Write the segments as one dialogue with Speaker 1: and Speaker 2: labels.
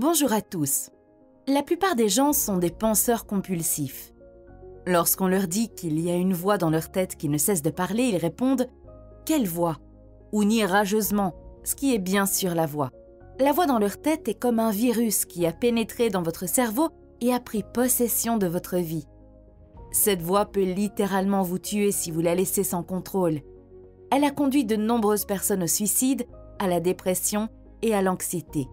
Speaker 1: Bonjour à tous. La plupart des gens sont des penseurs compulsifs. Lorsqu'on leur dit qu'il y a une voix dans leur tête qui ne cesse de parler, ils répondent ⁇ Quelle voix ?⁇ ou nient rageusement, ce qui est bien sûr la voix. La voix dans leur tête est comme un virus qui a pénétré dans votre cerveau et a pris possession de votre vie. Cette voix peut littéralement vous tuer si vous la laissez sans contrôle. Elle a conduit de nombreuses personnes au suicide, à la dépression et à l'anxiété.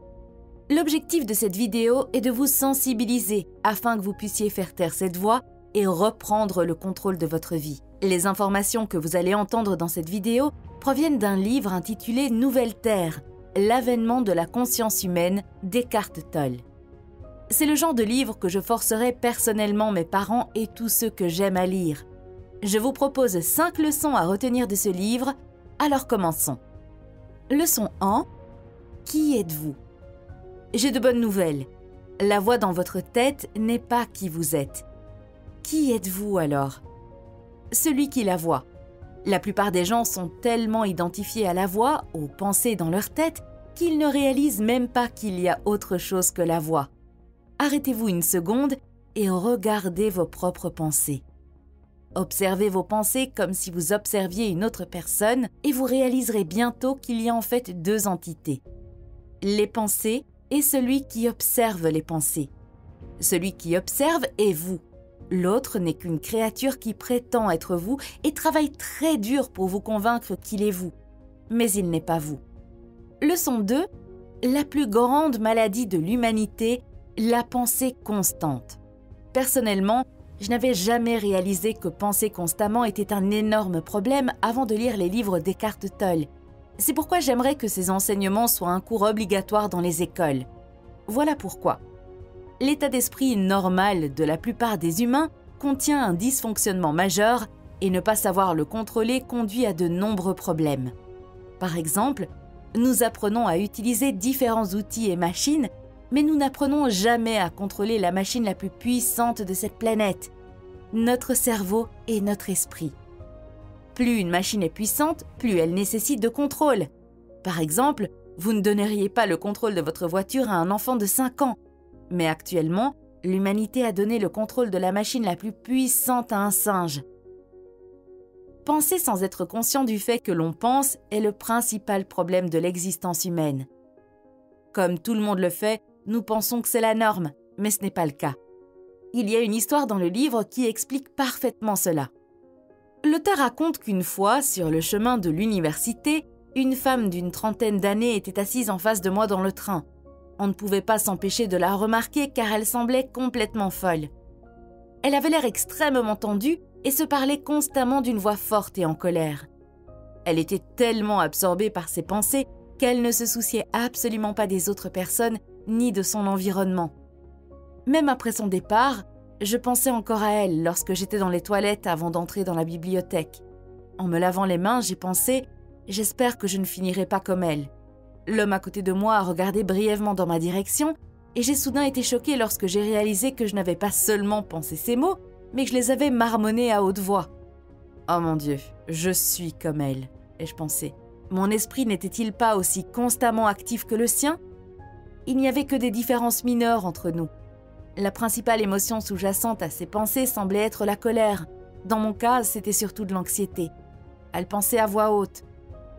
Speaker 1: L'objectif de cette vidéo est de vous sensibiliser afin que vous puissiez faire taire cette voix et reprendre le contrôle de votre vie. Les informations que vous allez entendre dans cette vidéo proviennent d'un livre intitulé Nouvelle Terre, l'avènement de la conscience humaine d'Eckhart Tolle. C'est le genre de livre que je forcerai personnellement mes parents et tous ceux que j'aime à lire. Je vous propose 5 leçons à retenir de ce livre, alors commençons. Leçon 1. Qui êtes-vous? J'ai de bonnes nouvelles. La voix dans votre tête n'est pas qui vous êtes. Qui êtes-vous alors? Celui qui la voit. La plupart des gens sont tellement identifiés à la voix, aux pensées dans leur tête, qu'ils ne réalisent même pas qu'il y a autre chose que la voix. Arrêtez-vous une seconde et regardez vos propres pensées. Observez vos pensées comme si vous observiez une autre personne et vous réaliserez bientôt qu'il y a en fait deux entités. Les pensées et celui qui observe les pensées. Celui qui observe est vous. L'autre n'est qu'une créature qui prétend être vous et travaille très dur pour vous convaincre qu'il est vous. Mais il n'est pas vous. Leçon 2. La plus grande maladie de l'humanité, la pensée constante. Personnellement, je n'avais jamais réalisé que penser constamment était un énorme problème avant de lire les livres Descartes Tolle c'est pourquoi j'aimerais que ces enseignements soient un cours obligatoire dans les écoles. Voilà pourquoi. L'état d'esprit normal de la plupart des humains contient un dysfonctionnement majeur et ne pas savoir le contrôler conduit à de nombreux problèmes. Par exemple, nous apprenons à utiliser différents outils et machines, mais nous n'apprenons jamais à contrôler la machine la plus puissante de cette planète, notre cerveau et notre esprit. Plus une machine est puissante, plus elle nécessite de contrôle. Par exemple, vous ne donneriez pas le contrôle de votre voiture à un enfant de 5 ans. Mais actuellement, l'humanité a donné le contrôle de la machine la plus puissante à un singe. Penser sans être conscient du fait que l'on pense est le principal problème de l'existence humaine. Comme tout le monde le fait, nous pensons que c'est la norme, mais ce n'est pas le cas. Il y a une histoire dans le livre qui explique parfaitement cela. L'auteur raconte qu'une fois, sur le chemin de l'université, une femme d'une trentaine d'années était assise en face de moi dans le train. On ne pouvait pas s'empêcher de la remarquer car elle semblait complètement folle. Elle avait l'air extrêmement tendue et se parlait constamment d'une voix forte et en colère. Elle était tellement absorbée par ses pensées qu'elle ne se souciait absolument pas des autres personnes ni de son environnement. Même après son départ, je pensais encore à elle lorsque j'étais dans les toilettes avant d'entrer dans la bibliothèque. En me lavant les mains, j'ai pensé J'espère que je ne finirai pas comme elle. L'homme à côté de moi a regardé brièvement dans ma direction et j'ai soudain été choquée lorsque j'ai réalisé que je n'avais pas seulement pensé ces mots, mais que je les avais marmonnés à haute voix. Oh mon Dieu, je suis comme elle, ai-je pensé. Mon esprit n'était-il pas aussi constamment actif que le sien? Il n'y avait que des différences mineures entre nous. La principale émotion sous-jacente à ses pensées semblait être la colère. Dans mon cas, c'était surtout de l'anxiété. Elle pensait à voix haute.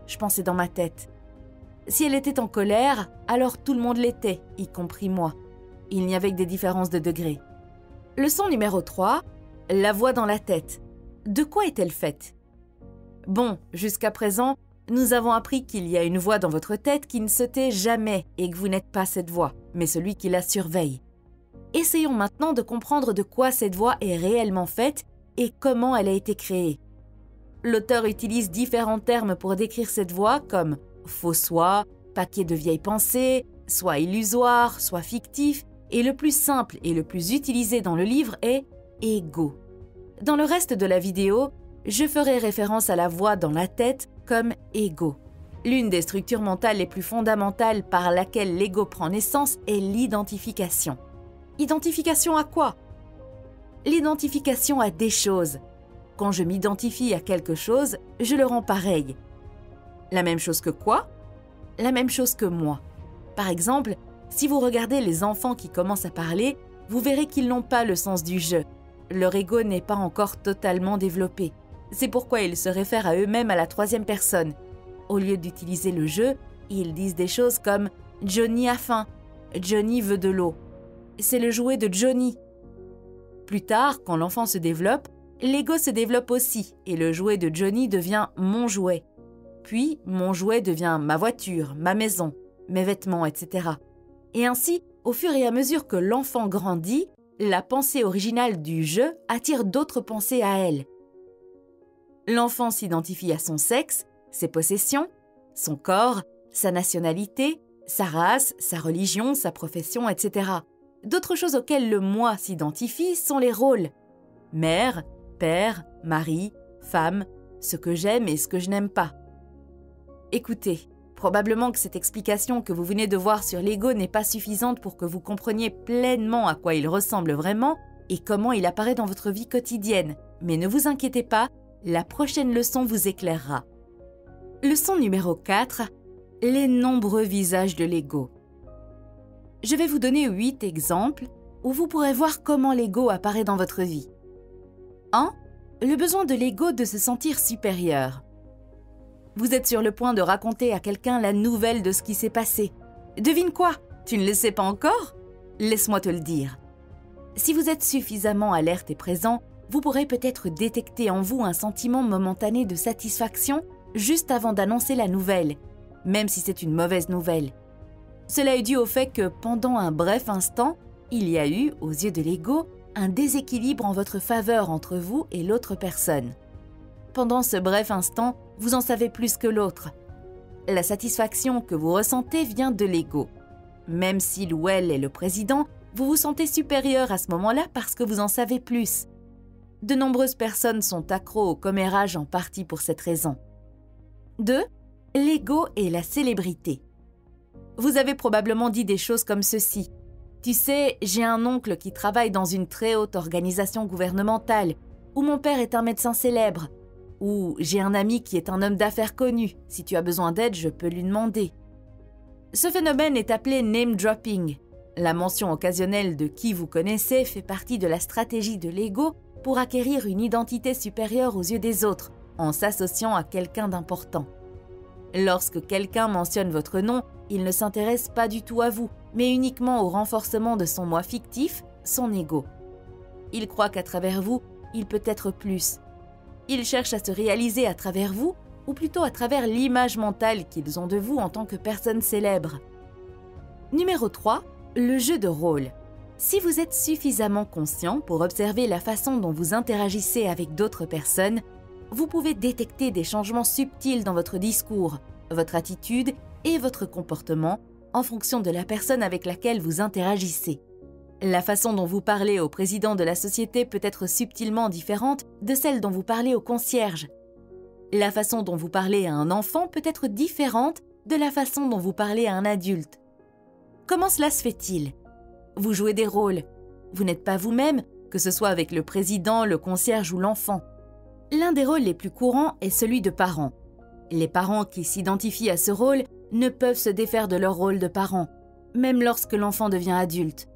Speaker 1: Je pensais dans ma tête. Si elle était en colère, alors tout le monde l'était, y compris moi. Il n'y avait que des différences de degrés. Leçon numéro 3. La voix dans la tête. De quoi est-elle faite? Bon, jusqu'à présent, nous avons appris qu'il y a une voix dans votre tête qui ne se tait jamais et que vous n'êtes pas cette voix, mais celui qui la surveille. Essayons maintenant de comprendre de quoi cette voix est réellement faite et comment elle a été créée. L'auteur utilise différents termes pour décrire cette voix comme faux soi, paquet de vieilles pensées, soit illusoire, soit fictif, et le plus simple et le plus utilisé dans le livre est ego. Dans le reste de la vidéo, je ferai référence à la voix dans la tête comme ego. L'une des structures mentales les plus fondamentales par laquelle l'ego prend naissance est l'identification. Identification à quoi? L'identification à des choses. Quand je m'identifie à quelque chose, je le rends pareil. La même chose que quoi? La même chose que moi. Par exemple, Si vous regardez les enfants qui commencent à parler, vous verrez qu'ils n'ont pas le sens du jeu. Leur ego n'est pas encore totalement développé. C'est pourquoi ils se réfèrent à eux-mêmes à la troisième personne. Au lieu d'utiliser le jeu, ils disent des choses comme Johnny a faim, Johnny veut de l'eau. C'est le jouet de Johnny. Plus tard, quand l'enfant se développe, l'ego se développe aussi et le jouet de Johnny devient mon jouet. Puis, mon jouet devient ma voiture, ma maison, mes vêtements, etc. Et ainsi, au fur et à mesure que l'enfant grandit, la pensée originale du jeu attire d'autres pensées à elle. L'enfant s'identifie à son sexe, ses possessions, son corps, sa nationalité, sa race, sa religion, sa profession, etc. D'autres choses auxquelles le moi s'identifie sont les rôles. Mère, père, mari, femme, ce que j'aime et ce que je n'aime pas. Écoutez, probablement que cette explication que vous venez de voir sur l'ego n'est pas suffisante pour que vous compreniez pleinement à quoi il ressemble vraiment et comment il apparaît dans votre vie quotidienne. Mais ne vous inquiétez pas, la prochaine leçon vous éclairera. Leçon numéro 4. Les nombreux visages de l'ego. Je vais vous donner 8 exemples où vous pourrez voir comment l'ego apparaît dans votre vie. 1. Le besoin de l'ego de se sentir supérieur. Vous êtes sur le point de raconter à quelqu'un la nouvelle de ce qui s'est passé. Devine quoi? Tu ne le sais pas encore? Laisse-moi te le dire. Si vous êtes suffisamment alerte et présent, vous pourrez peut-être détecter en vous un sentiment momentané de satisfaction juste avant d'annoncer la nouvelle, même si c'est une mauvaise nouvelle. Cela est dû au fait que pendant un bref instant, il y a eu, aux yeux de l'ego, un déséquilibre en votre faveur entre vous et l'autre personne. Pendant ce bref instant, vous en savez plus que l'autre. La satisfaction que vous ressentez vient de l'ego. Même si elle est le président, vous vous sentez supérieur à ce moment-là parce que vous en savez plus. De nombreuses personnes sont accros au commérage en partie pour cette raison. 2. L'ego et la célébrité. Vous avez probablement dit des choses comme ceci. Tu sais, j'ai un oncle qui travaille dans une très haute organisation gouvernementale, ou mon père est un médecin célèbre, ou j'ai un ami qui est un homme d'affaires connu, si tu as besoin d'aide, je peux lui demander. Ce phénomène est appelé name dropping. La mention occasionnelle de qui vous connaissez fait partie de la stratégie de l'ego pour acquérir une identité supérieure aux yeux des autres en s'associant à quelqu'un d'important. Lorsque quelqu'un mentionne votre nom, il ne s'intéresse pas du tout à vous, mais uniquement au renforcement de son moi fictif, son ego. Il croit qu'à travers vous, il peut être plus, ils cherchent à se réaliser à travers vous, ou plutôt à travers l'image mentale qu'ils ont de vous en tant que personne célèbre. Numéro 3. Le jeu de rôle. Si vous êtes suffisamment conscient pour observer la façon dont vous interagissez avec d'autres personnes, vous pouvez détecter des changements subtils dans votre discours, votre attitude et votre comportement en fonction de la personne avec laquelle vous interagissez. La façon dont vous parlez au président de la société peut être subtilement différente de celle dont vous parlez au concierge. La façon dont vous parlez à un enfant peut être différente de la façon dont vous parlez à un adulte. Comment cela se fait-il? Vous jouez des rôles. Vous n'êtes pas vous-même, que ce soit avec le président, le concierge ou l'enfant. L'un des rôles les plus courants est celui de parent. Les parents qui s'identifient à ce rôle ne peuvent se défaire de leur rôle de parent, même lorsque l'enfant devient adulte.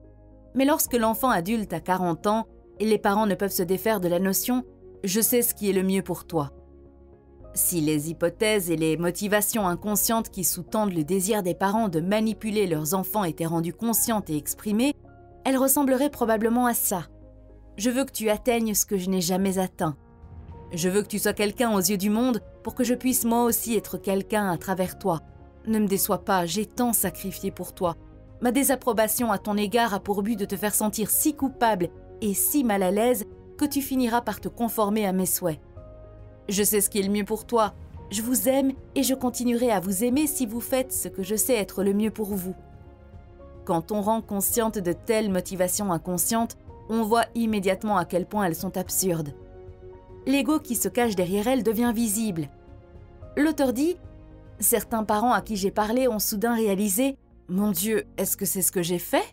Speaker 1: Mais lorsque l'enfant adulte a 40 ans, les parents ne peuvent se défaire de la notion ⁇ je sais ce qui est le mieux pour toi ⁇ Si les hypothèses et les motivations inconscientes qui sous-tendent le désir des parents de manipuler leurs enfants étaient rendues conscientes et exprimées, elles ressembleraient probablement à ça. Je veux que tu atteignes ce que je n'ai jamais atteint. Je veux que tu sois quelqu'un aux yeux du monde pour que je puisse moi aussi être quelqu'un à travers toi. Ne me déçois pas, j'ai tant sacrifié pour toi. Ma désapprobation à ton égard a pour but de te faire sentir si coupable et si mal à l'aise que tu finiras par te conformer à mes souhaits. Je sais ce qui est le mieux pour toi. Je vous aime et je continuerai à vous aimer si vous faites ce que je sais être le mieux pour vous. Quand on rend consciente de telles motivations inconscientes, on voit immédiatement à quel point elles sont absurdes. L'ego qui se cache derrière elles devient visible. L'auteur dit Certains parents à qui j'ai parlé ont soudain réalisé mon Dieu, est-ce que c'est ce que j'ai fait?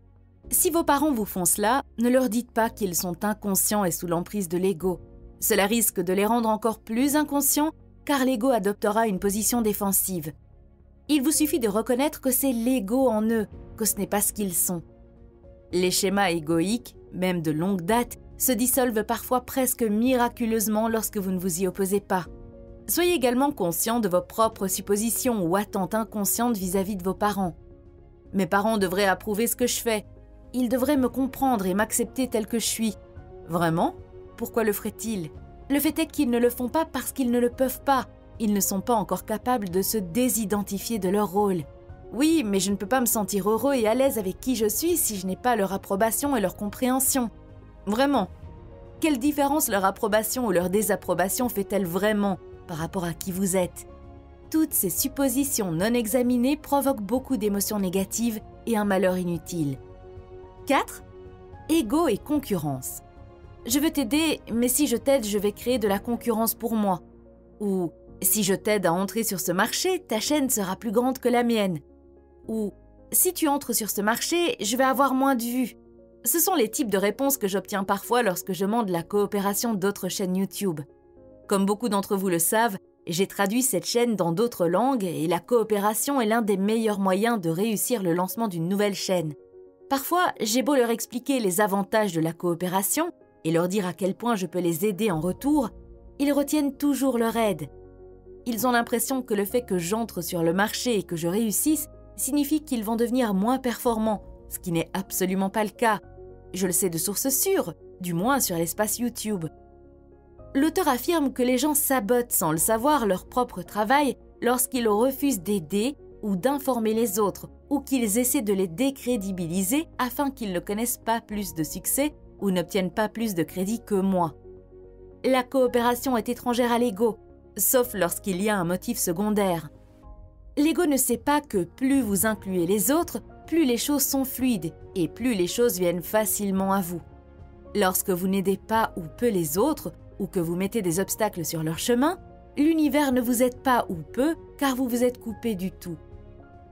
Speaker 1: Si vos parents vous font cela, ne leur dites pas qu'ils sont inconscients et sous l'emprise de l'ego. Cela risque de les rendre encore plus inconscients car l'ego adoptera une position défensive. Il vous suffit de reconnaître que c'est l'ego en eux que ce n'est pas ce qu'ils sont. Les schémas égoïques, même de longue date, se dissolvent parfois presque miraculeusement lorsque vous ne vous y opposez pas. Soyez également conscient de vos propres suppositions ou attentes inconscientes vis-à-vis de vos parents. Mes parents devraient approuver ce que je fais. Ils devraient me comprendre et m'accepter tel que je suis. Vraiment? Pourquoi le feraient-ils? Le fait est qu'ils ne le font pas parce qu'ils ne le peuvent pas. Ils ne sont pas encore capables de se désidentifier de leur rôle. Oui, mais je ne peux pas me sentir heureux et à l'aise avec qui je suis si je n'ai pas leur approbation et leur compréhension. Vraiment? Quelle différence leur approbation ou leur désapprobation fait-elle vraiment? Par rapport à qui vous êtes Toutes ces suppositions non examinées provoquent beaucoup d'émotions négatives et un malheur inutile. 4. Ego et concurrence. Je veux t'aider, mais si je t'aide, je vais créer de la concurrence pour moi. Ou si je t'aide à entrer sur ce marché, ta chaîne sera plus grande que la mienne. Ou si tu entres sur ce marché, je vais avoir moins de vues. Ce sont les types de réponses que j'obtiens parfois lorsque je demande la coopération d'autres chaînes YouTube. Comme beaucoup d'entre vous le savent, j'ai traduit cette chaîne dans d'autres langues et la coopération est l'un des meilleurs moyens de réussir le lancement d'une nouvelle chaîne. Parfois, j'ai beau leur expliquer les avantages de la coopération et leur dire à quel point je peux les aider en retour, ils retiennent toujours leur aide. Ils ont l'impression que le fait que j'entre sur le marché et que je réussisse signifie qu'ils vont devenir moins performants, ce qui n'est absolument pas le cas. Je le sais de sources sûres, du moins sur l'espace YouTube. L'auteur affirme que les gens sabotent sans le savoir leur propre travail lorsqu'ils refusent d'aider ou d'informer les autres, ou qu'ils essaient de les décrédibiliser afin qu'ils ne connaissent pas plus de succès ou n'obtiennent pas plus de crédit que moi. La coopération est étrangère à l'ego, sauf lorsqu'il y a un motif secondaire. L'ego ne sait pas que plus vous incluez les autres, plus les choses sont fluides et plus les choses viennent facilement à vous. Lorsque vous n'aidez pas ou peu les autres, ou que vous mettez des obstacles sur leur chemin, l'univers ne vous aide pas ou peu car vous vous êtes coupé du tout.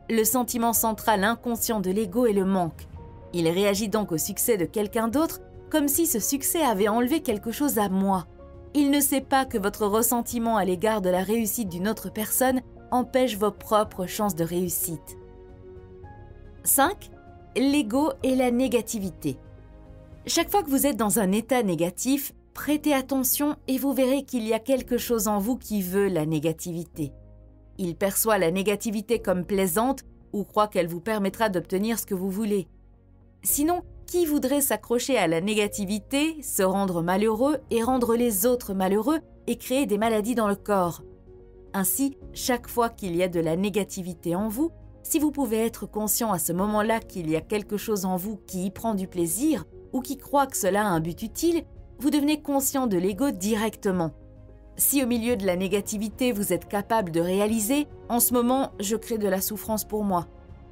Speaker 1: Le sentiment central inconscient de l'ego est le manque. Il réagit donc au succès de quelqu'un d'autre comme si ce succès avait enlevé quelque chose à moi. Il ne sait pas que votre ressentiment à l'égard de la réussite d'une autre personne empêche vos propres chances de réussite. 5. L'ego et la négativité. Chaque fois que vous êtes dans un état négatif, prêtez attention et vous verrez qu'il y a quelque chose en vous qui veut la négativité. Il perçoit la négativité comme plaisante ou croit qu'elle vous permettra d'obtenir ce que vous voulez. Sinon, qui voudrait s'accrocher à la négativité, se rendre malheureux et rendre les autres malheureux et créer des maladies dans le corps? Ainsi, chaque fois qu'il y a de la négativité en vous, si vous pouvez être conscient à ce moment-là qu'il y a quelque chose en vous qui y prend du plaisir ou qui croit que cela a un but utile, vous devenez conscient de l'ego directement. Si au milieu de la négativité vous êtes capable de réaliser, en ce moment je crée de la souffrance pour moi,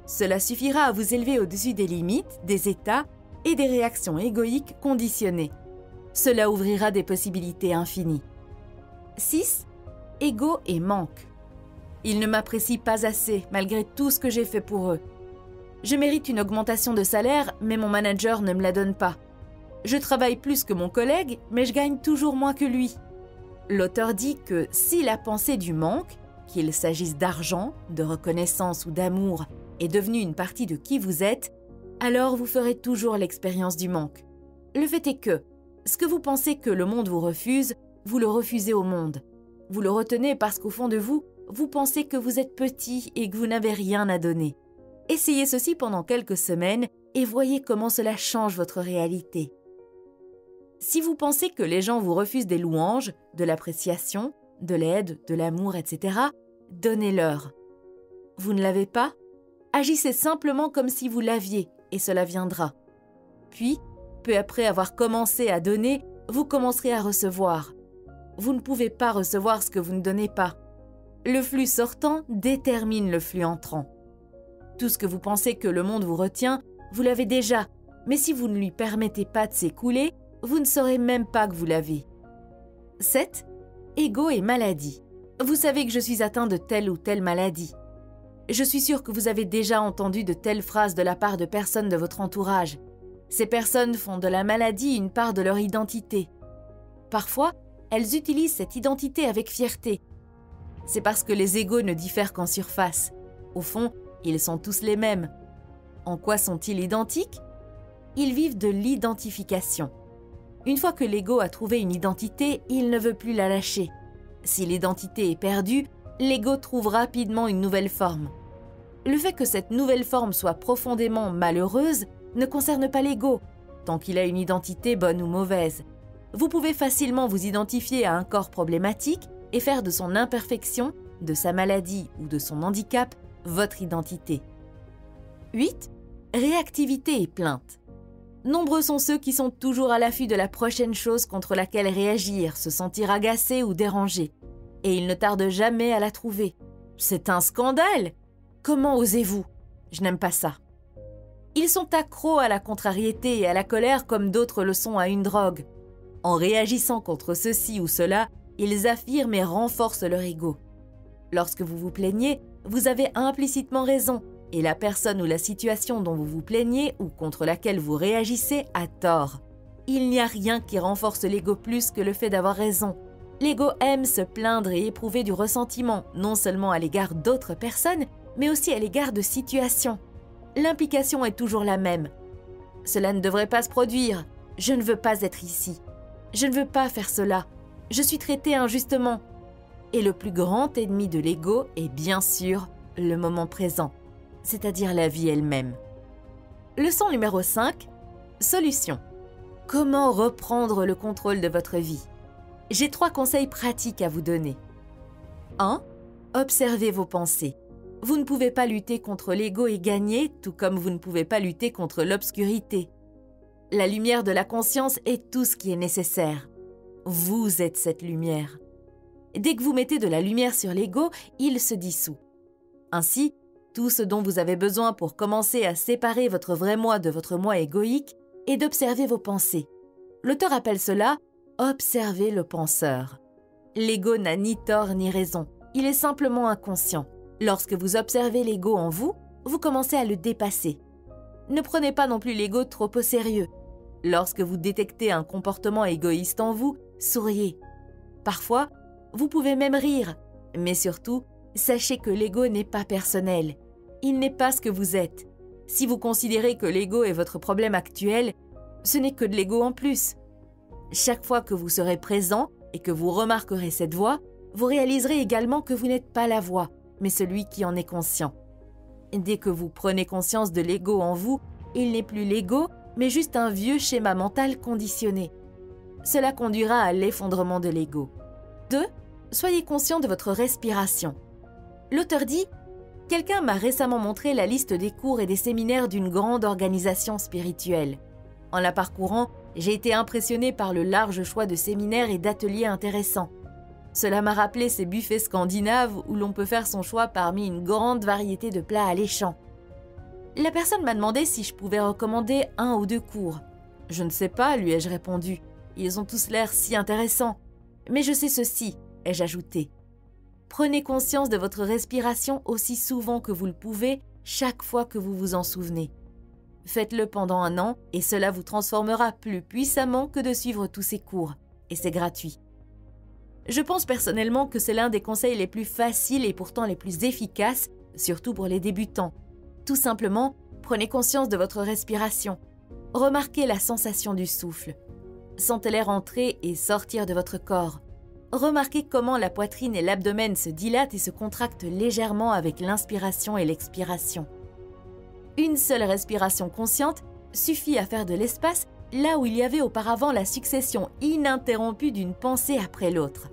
Speaker 1: cela suffira à vous élever au-dessus des limites, des états et des réactions égoïques conditionnées. Cela ouvrira des possibilités infinies. 6 ego et manque. Ils ne m'apprécient pas assez malgré tout ce que j'ai fait pour eux. Je mérite une augmentation de salaire, mais mon manager ne me la donne pas. Je travaille plus que mon collègue, mais je gagne toujours moins que lui. L'auteur dit que si la pensée du manque, qu'il s'agisse d'argent, de reconnaissance ou d'amour, est devenue une partie de qui vous êtes, alors vous ferez toujours l'expérience du manque. Le fait est que, ce que vous pensez que le monde vous refuse, vous le refusez au monde. Vous le retenez parce qu'au fond de vous, vous pensez que vous êtes petit et que vous n'avez rien à donner. Essayez ceci pendant quelques semaines et voyez comment cela change votre réalité. Si vous pensez que les gens vous refusent des louanges, de l'appréciation, de l'aide, de l'amour, etc., donnez-leur. Vous ne l'avez pas? Agissez simplement comme si vous l'aviez et cela viendra. Puis, peu après avoir commencé à donner, vous commencerez à recevoir. Vous ne pouvez pas recevoir ce que vous ne donnez pas. Le flux sortant détermine le flux entrant. Tout ce que vous pensez que le monde vous retient, vous l'avez déjà, mais si vous ne lui permettez pas de s'écouler, vous ne saurez même pas que vous l'avez. 7. Ego et maladie. Vous savez que je suis atteint de telle ou telle maladie. Je suis sûr que vous avez déjà entendu de telles phrases de la part de personnes de votre entourage. Ces personnes font de la maladie une part de leur identité. Parfois, elles utilisent cette identité avec fierté. C'est parce que les égaux ne diffèrent qu'en surface. Au fond, ils sont tous les mêmes. En quoi sont-ils identiques? Ils vivent de l'identification. Une fois que l'ego a trouvé une identité, il ne veut plus la lâcher. Si l'identité est perdue, l'ego trouve rapidement une nouvelle forme. Le fait que cette nouvelle forme soit profondément malheureuse ne concerne pas l'ego, tant qu'il a une identité bonne ou mauvaise. Vous pouvez facilement vous identifier à un corps problématique et faire de son imperfection, de sa maladie ou de son handicap votre identité. 8. Réactivité et plainte. Nombreux sont ceux qui sont toujours à l'affût de la prochaine chose contre laquelle réagir, se sentir agacé ou dérangé. Et ils ne tardent jamais à la trouver. C'est un scandale Comment osez-vous? Je n'aime pas ça. Ils sont accros à la contrariété et à la colère comme d'autres le sont à une drogue. En réagissant contre ceci ou cela, ils affirment et renforcent leur ego. Lorsque vous vous plaignez, vous avez implicitement raison et la personne ou la situation dont vous vous plaignez ou contre laquelle vous réagissez a tort. Il n'y a rien qui renforce l'ego plus que le fait d'avoir raison. L'ego aime se plaindre et éprouver du ressentiment, non seulement à l'égard d'autres personnes, mais aussi à l'égard de situations. L'implication est toujours la même. Cela ne devrait pas se produire. Je ne veux pas être ici. Je ne veux pas faire cela. Je suis traité injustement. Et le plus grand ennemi de l'ego est bien sûr le moment présent c'est-à-dire la vie elle-même. Leçon numéro 5. Solution. Comment reprendre le contrôle de votre vie? J'ai trois conseils pratiques à vous donner. 1. Observez vos pensées. Vous ne pouvez pas lutter contre l'ego et gagner, tout comme vous ne pouvez pas lutter contre l'obscurité. La lumière de la conscience est tout ce qui est nécessaire. Vous êtes cette lumière. Dès que vous mettez de la lumière sur l'ego, il se dissout. Ainsi, tout ce dont vous avez besoin pour commencer à séparer votre vrai moi de votre moi égoïque est d'observer vos pensées. L'auteur appelle cela observer le penseur. L'ego n'a ni tort ni raison, il est simplement inconscient. Lorsque vous observez l'ego en vous, vous commencez à le dépasser. Ne prenez pas non plus l'ego trop au sérieux. Lorsque vous détectez un comportement égoïste en vous, souriez. Parfois, vous pouvez même rire, mais surtout, sachez que l'ego n'est pas personnel il n'est pas ce que vous êtes. Si vous considérez que l'ego est votre problème actuel, ce n'est que de l'ego en plus. Chaque fois que vous serez présent et que vous remarquerez cette voix, vous réaliserez également que vous n'êtes pas la voix, mais celui qui en est conscient. dès que vous prenez conscience de l'ego en vous, il n'est plus l'ego, mais juste un vieux schéma mental conditionné. Cela conduira à l'effondrement de l'ego. 2. Soyez conscient de votre respiration. L'auteur dit Quelqu'un m'a récemment montré la liste des cours et des séminaires d'une grande organisation spirituelle. En la parcourant, j'ai été impressionné par le large choix de séminaires et d'ateliers intéressants. Cela m'a rappelé ces buffets scandinaves où l'on peut faire son choix parmi une grande variété de plats alléchants. La personne m'a demandé si je pouvais recommander un ou deux cours. Je ne sais pas, lui ai-je répondu. Ils ont tous l'air si intéressants. Mais je sais ceci, ai-je ajouté. Prenez conscience de votre respiration aussi souvent que vous le pouvez, chaque fois que vous vous en souvenez. Faites-le pendant un an et cela vous transformera plus puissamment que de suivre tous ces cours, et c'est gratuit. Je pense personnellement que c'est l'un des conseils les plus faciles et pourtant les plus efficaces, surtout pour les débutants. Tout simplement, prenez conscience de votre respiration. Remarquez la sensation du souffle. Sentez l'air entrer et sortir de votre corps. Remarquez comment la poitrine et l'abdomen se dilatent et se contractent légèrement avec l'inspiration et l'expiration. Une seule respiration consciente suffit à faire de l'espace là où il y avait auparavant la succession ininterrompue d'une pensée après l'autre.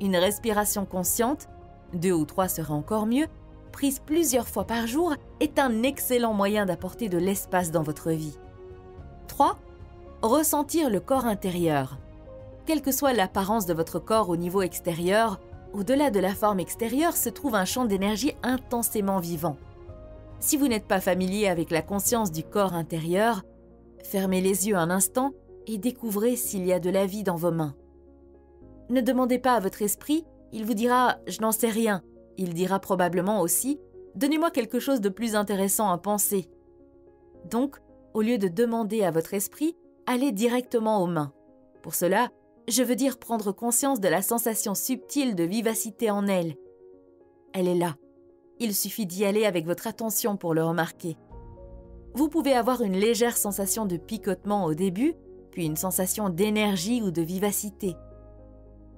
Speaker 1: Une respiration consciente, deux ou trois serait encore mieux, prise plusieurs fois par jour, est un excellent moyen d'apporter de l'espace dans votre vie. 3. Ressentir le corps intérieur quelle que soit l'apparence de votre corps au niveau extérieur, au-delà de la forme extérieure se trouve un champ d'énergie intensément vivant. Si vous n'êtes pas familier avec la conscience du corps intérieur, fermez les yeux un instant et découvrez s'il y a de la vie dans vos mains. Ne demandez pas à votre esprit, il vous dira ⁇ je n'en sais rien ⁇ il dira probablement aussi ⁇ donnez-moi quelque chose de plus intéressant à penser ⁇ Donc, au lieu de demander à votre esprit, allez directement aux mains. Pour cela, je veux dire prendre conscience de la sensation subtile de vivacité en elle. Elle est là. Il suffit d'y aller avec votre attention pour le remarquer. Vous pouvez avoir une légère sensation de picotement au début, puis une sensation d'énergie ou de vivacité.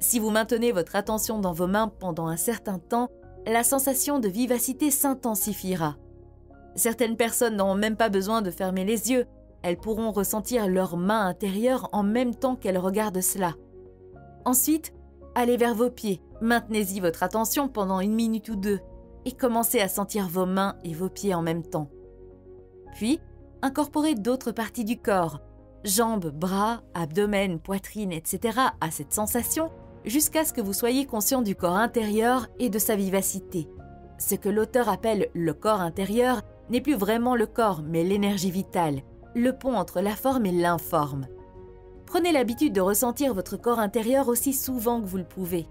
Speaker 1: Si vous maintenez votre attention dans vos mains pendant un certain temps, la sensation de vivacité s'intensifiera. Certaines personnes n'ont même pas besoin de fermer les yeux, elles pourront ressentir leurs mains intérieures en même temps qu'elles regardent cela. Ensuite, allez vers vos pieds, maintenez-y votre attention pendant une minute ou deux et commencez à sentir vos mains et vos pieds en même temps. Puis, incorporez d'autres parties du corps, jambes, bras, abdomen, poitrine, etc. à cette sensation jusqu'à ce que vous soyez conscient du corps intérieur et de sa vivacité. Ce que l'auteur appelle le corps intérieur n'est plus vraiment le corps, mais l'énergie vitale, le pont entre la forme et l'informe. Prenez l'habitude de ressentir votre corps intérieur aussi souvent que vous le pouvez.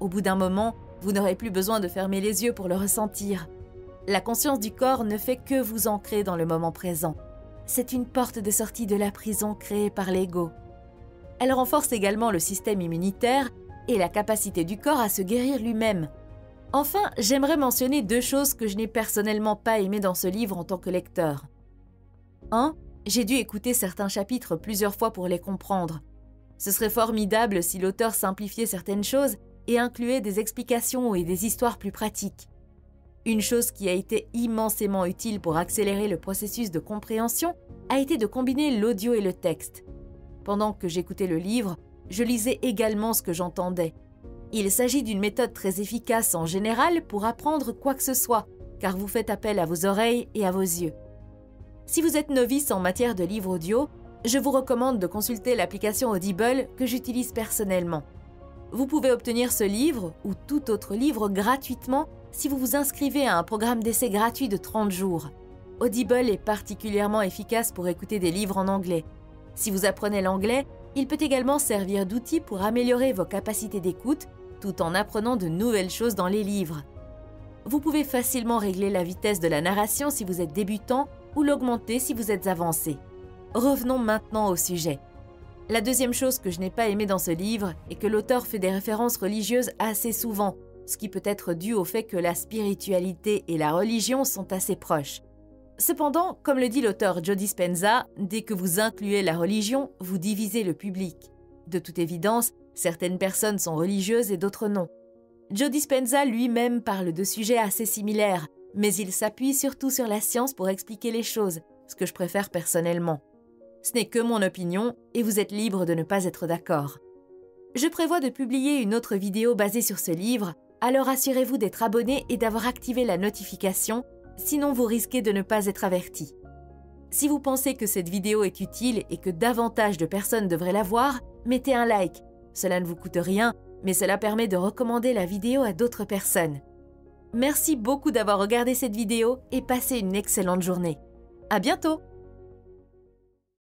Speaker 1: Au bout d'un moment, vous n'aurez plus besoin de fermer les yeux pour le ressentir. La conscience du corps ne fait que vous ancrer dans le moment présent. C'est une porte de sortie de la prison créée par l'ego. Elle renforce également le système immunitaire et la capacité du corps à se guérir lui-même. Enfin, j'aimerais mentionner deux choses que je n'ai personnellement pas aimées dans ce livre en tant que lecteur. 1. J'ai dû écouter certains chapitres plusieurs fois pour les comprendre. Ce serait formidable si l'auteur simplifiait certaines choses et incluait des explications et des histoires plus pratiques. Une chose qui a été immensément utile pour accélérer le processus de compréhension a été de combiner l'audio et le texte. Pendant que j'écoutais le livre, je lisais également ce que j'entendais. Il s'agit d'une méthode très efficace en général pour apprendre quoi que ce soit, car vous faites appel à vos oreilles et à vos yeux. Si vous êtes novice en matière de livres audio, je vous recommande de consulter l'application Audible que j'utilise personnellement. Vous pouvez obtenir ce livre ou tout autre livre gratuitement si vous vous inscrivez à un programme d'essai gratuit de 30 jours. Audible est particulièrement efficace pour écouter des livres en anglais. Si vous apprenez l'anglais, il peut également servir d'outil pour améliorer vos capacités d'écoute tout en apprenant de nouvelles choses dans les livres. Vous pouvez facilement régler la vitesse de la narration si vous êtes débutant ou l'augmenter si vous êtes avancé. Revenons maintenant au sujet. La deuxième chose que je n'ai pas aimé dans ce livre est que l'auteur fait des références religieuses assez souvent, ce qui peut être dû au fait que la spiritualité et la religion sont assez proches. Cependant, comme le dit l'auteur Joe Dispenza, dès que vous incluez la religion, vous divisez le public. De toute évidence, certaines personnes sont religieuses et d'autres non. Joe Dispenza lui-même parle de sujets assez similaires, mais il s'appuie surtout sur la science pour expliquer les choses, ce que je préfère personnellement. Ce n'est que mon opinion et vous êtes libre de ne pas être d'accord. Je prévois de publier une autre vidéo basée sur ce livre, alors assurez-vous d'être abonné et d'avoir activé la notification sinon vous risquez de ne pas être averti. Si vous pensez que cette vidéo est utile et que davantage de personnes devraient la voir, mettez un like. Cela ne vous coûte rien, mais cela permet de recommander la vidéo à d'autres personnes. Merci beaucoup d'avoir regardé cette vidéo et passez une excellente journée. À bientôt!